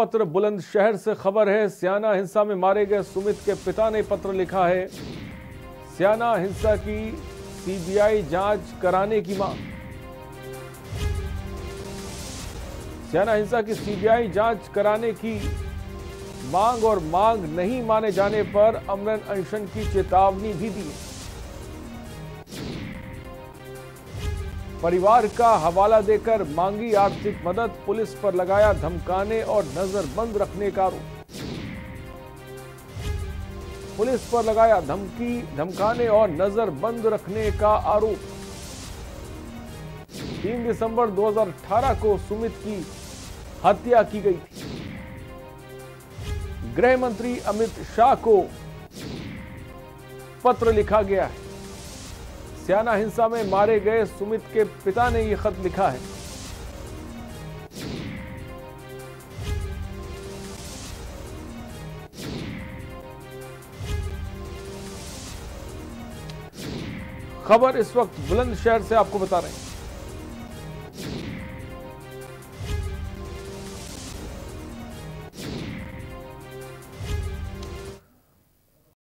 पत्र बुलंदशहर से खबर है, सियाना हिंसा में मारे गए सुमित के पिता ने पत्र लिखा है। सियाना हिंसा की सीबीआई जाँच कराने की मांग। सियाना हिंसा की सीबीआई जाँच कराने की मांग और मांग नहीं माने जाने पर अमरन अनशन की चेतावनी भी दी परिवार का हवाला देकर मांगी आर्थिक मदद, पुलिस पर लगाया धमकाने और नजरबंद रखने का आरोप। पुलिस पर लगाया धमकी, धमकाने और नजरबंद रखने का आरोप। 3 दिसंबर 2018 को सुमित की हत्या की गई थी। गृह मंत्री अमित शाह को पत्र लिखा गया है। सियाना हिंसा में मारे गए सुमित के पिता ने यह खत लिखा है। खबर इस वक्त बुलंदशहर से आपको बता रहे हैं।